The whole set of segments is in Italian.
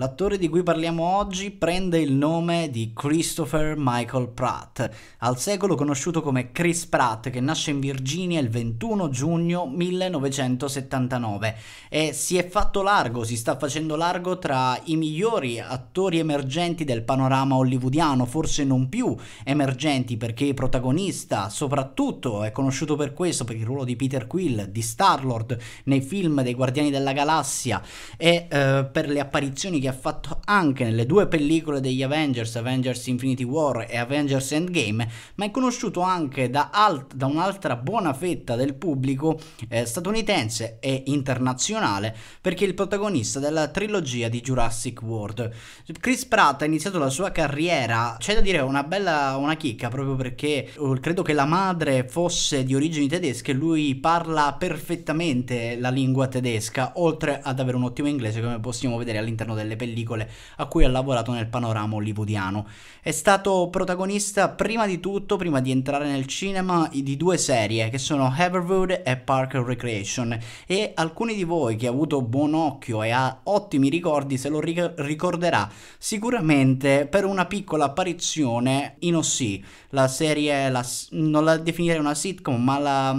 L'attore di cui parliamo oggi prende il nome di Christopher Michael Pratt, al secolo conosciuto come Chris Pratt, che nasce in Virginia il 21 giugno 1979 e si è fatto largo, si sta facendo largo tra i migliori attori emergenti del panorama hollywoodiano, forse non più emergenti perché protagonista, soprattutto è conosciuto per questo, per il ruolo di Peter Quill, di Star-Lord nei film dei Guardiani della Galassia e eh, per le apparizioni che ha fatto anche nelle due pellicole degli Avengers, Avengers Infinity War e Avengers Endgame, ma è conosciuto anche da, alt- da un'altra buona fetta del pubblico eh, statunitense e internazionale, perché è il protagonista della trilogia di Jurassic World. Chris Pratt ha iniziato la sua carriera, c'è da dire una bella una chicca, proprio perché uh, credo che la madre fosse di origini tedesche, lui parla perfettamente la lingua tedesca, oltre ad avere un ottimo inglese, come possiamo vedere all'interno del delle pellicole a cui ha lavorato nel panorama hollywoodiano. È stato protagonista prima di tutto, prima di entrare nel cinema, di due serie che sono Everwood e Park Recreation e alcuni di voi che ha avuto buon occhio e ha ottimi ricordi se lo ricorderà sicuramente per una piccola apparizione in O.C., la serie, la, non la definirei una sitcom, ma la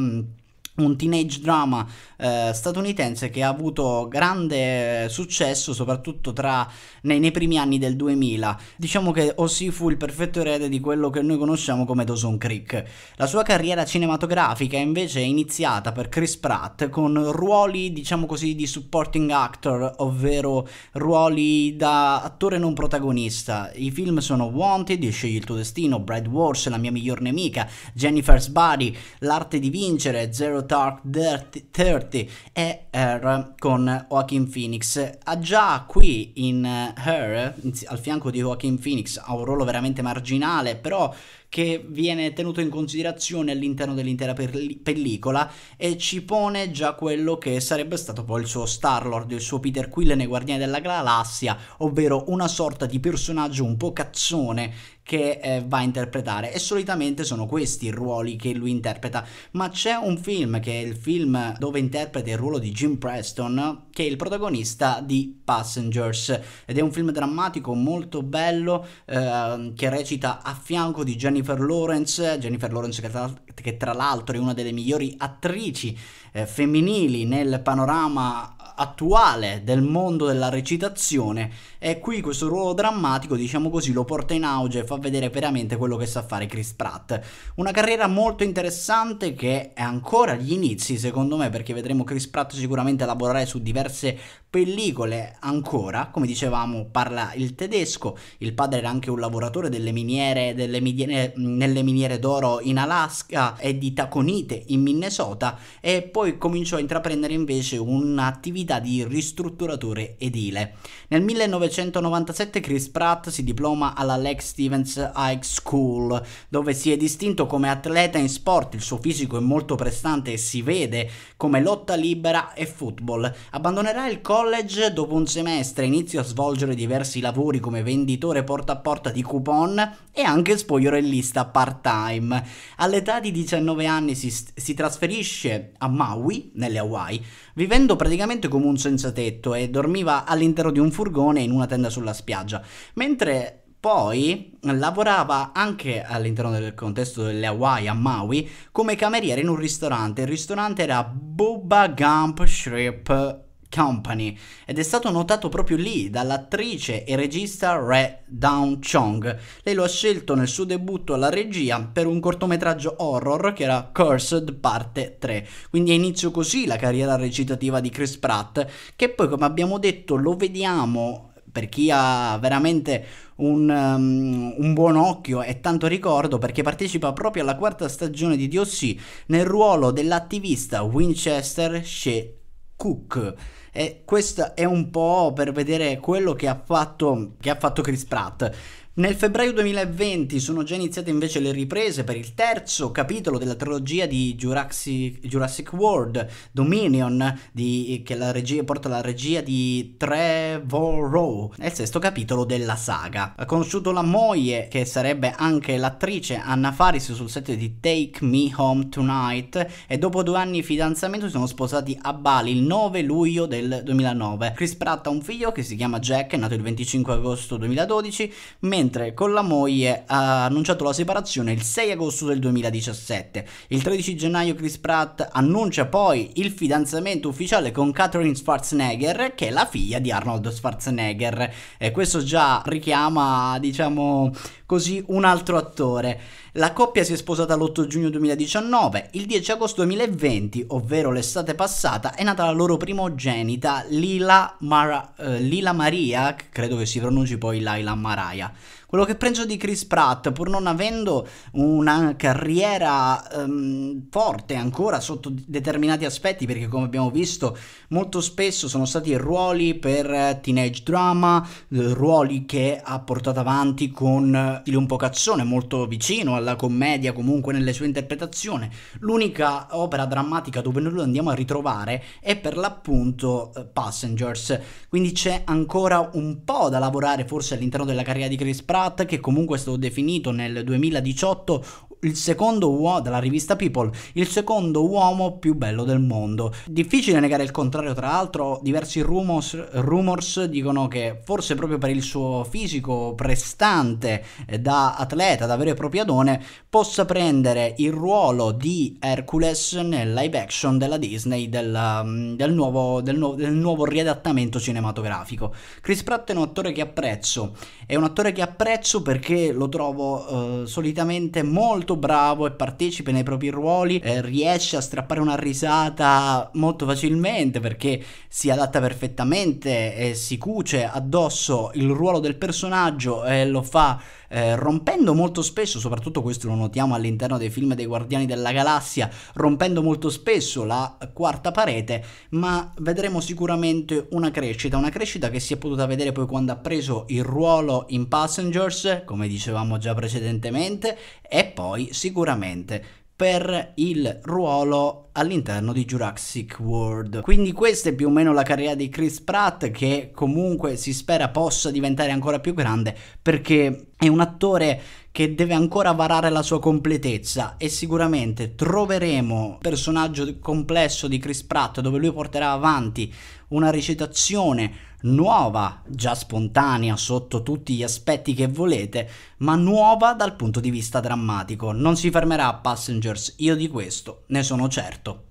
un teenage drama eh, statunitense che ha avuto grande successo soprattutto tra, nei, nei, primi anni del 2000. Diciamo che Ossi fu il perfetto erede di quello che noi conosciamo come Dawson Creek. La sua carriera cinematografica invece è iniziata per Chris Pratt con ruoli diciamo così di supporting actor, ovvero ruoli da attore non protagonista. I film sono Wanted, Scegli il tuo destino, Brad Wars, La mia miglior nemica, Jennifer's Body, L'arte di vincere, Zero Dark Dirty, 30 e Her con Joaquin Phoenix. Ha già qui in Her, al fianco di Joaquin Phoenix, ha un ruolo veramente marginale, però che viene tenuto in considerazione all'interno dell'intera pellicola e ci pone già quello che sarebbe stato poi il suo Star-Lord, il suo Peter Quill nei Guardiani della Galassia, ovvero una sorta di personaggio un po' cazzone che eh, va a interpretare. E solitamente sono questi i ruoli che lui interpreta. Ma c'è un film che è il film dove interpreta il ruolo di Jim Preston che è il protagonista di Passengers. Ed è un film drammatico molto bello eh, che recita a fianco di Jennifer Lawrence. Jennifer Lawrence che tra, che tra l'altro è una delle migliori attrici eh, femminili nel panorama attuale del mondo della recitazione e qui questo ruolo drammatico diciamo così lo porta in auge e fa vedere veramente quello che sa fare Chris Pratt. Una carriera molto interessante che è ancora agli inizi secondo me perché vedremo Chris Pratt sicuramente lavorare su diverse pellicole ancora. Come dicevamo parla il tedesco il padre era anche un lavoratore delle miniere, delle miniere nelle miniere d'oro in Alaska e di taconite in Minnesota e poi cominciò a intraprendere invece un'attività attività di ristrutturatore edile. Nel 1997 Chris Pratt si diploma alla Lex Stevens High School, dove si è distinto come atleta in sport, il suo fisico è molto prestante e si vede come lotta libera e football. Abbandonerà il college dopo un semestre, inizia a svolgere diversi lavori come venditore porta a porta di coupon e anche spogliarellista part-time. All'età di 19 anni si, si trasferisce a Maui, nelle Hawaii, vivendo praticamente come un senza tetto e dormiva all'interno di un furgone in una tenda sulla spiaggia, mentre poi lavorava anche all'interno del contesto delle Hawaii a Maui come cameriere in un ristorante. Il ristorante era Bubba Gump Shrimp Company ed è stato notato proprio lì dall'attrice e regista Re Dawn Chong. Lei lo ha scelto nel suo debutto alla regia per un cortometraggio horror che era Cursed parte 3. Quindi inizio così la carriera recitativa di Chris Pratt che poi come abbiamo detto lo vediamo per chi ha veramente un, um, un, buon occhio e tanto ricordo perché partecipa proprio alla quarta stagione di DOC nel ruolo dell'attivista Winchester Shea Cook e questo è un po' per vedere quello che ha fatto, che ha fatto Chris Pratt. Nel febbraio 2020 sono già iniziate invece le riprese per il terzo capitolo della trilogia di Jurassic, Jurassic World Dominion, di, che la regia, porta la regia di Trevor Rowe. È il sesto capitolo della saga. Ha conosciuto la moglie, che sarebbe anche l'attrice Anna Faris sul set di Take Me Home Tonight, e dopo due anni di fidanzamento si sono sposati a Bali il 9 luglio del del 2009. Chris Pratt ha un figlio che si chiama Jack, è nato il 25 agosto 2012, mentre con la moglie ha annunciato la separazione il 6 agosto del 2017. Il 13 gennaio Chris Pratt annuncia poi il fidanzamento ufficiale con Catherine Schwarzenegger, che è la figlia di Arnold Schwarzenegger. E questo già richiama, diciamo così, un altro attore. La coppia si è sposata l'8 giugno 2019, il 10 agosto 2020, ovvero l'estate passata, è nata la loro primogenita Lila, Mara, eh, Lila Maria, credo che si pronunci poi Laila Maraia. Quello che penso di Chris Pratt, pur non avendo una carriera um, forte ancora sotto determinati aspetti, perché come abbiamo visto molto spesso sono stati ruoli per teenage drama, eh, ruoli che ha portato avanti con stile un po' cazzone, molto vicino alla commedia comunque nelle sue interpretazioni. L'unica opera drammatica dove noi lo andiamo a ritrovare è per l'appunto uh, Passengers, quindi c'è ancora un po' da lavorare forse all'interno della carriera di Chris Pratt, che comunque è stato definito nel 2018 il secondo uomo dalla rivista People, il secondo uomo più bello del mondo. Difficile negare il contrario, tra l'altro diversi rumors, rumors dicono che forse proprio per il suo fisico prestante da atleta, da vero e proprio adone, possa prendere il ruolo di Hercules nel live action della Disney del, del, nuovo, del, nuovo, del nuovo riadattamento cinematografico. Chris Pratt è un attore che apprezzo, è un attore che apprezzo perché lo trovo eh, solitamente molto molto bravo e partecipe nei propri ruoli, eh, riesce a strappare una risata molto facilmente perché si adatta perfettamente e si cuce addosso il ruolo del personaggio e lo fa eh, rompendo molto spesso, soprattutto questo lo notiamo all'interno dei film dei Guardiani della Galassia, rompendo molto spesso la quarta parete, ma vedremo sicuramente una crescita, una crescita che si è potuta vedere poi quando ha preso il ruolo in Passengers, come dicevamo già precedentemente, e poi sicuramente per il ruolo all'interno di Jurassic World. Quindi questa è più o meno la carriera di Chris Pratt che comunque si spera possa diventare ancora più grande perché è un attore che deve ancora varare la sua completezza e sicuramente troveremo il personaggio complesso di Chris Pratt dove lui porterà avanti una recitazione nuova, già spontanea sotto tutti gli aspetti che volete, ma nuova dal punto di vista drammatico. Non si fermerà a Passengers, io di questo ne sono certo.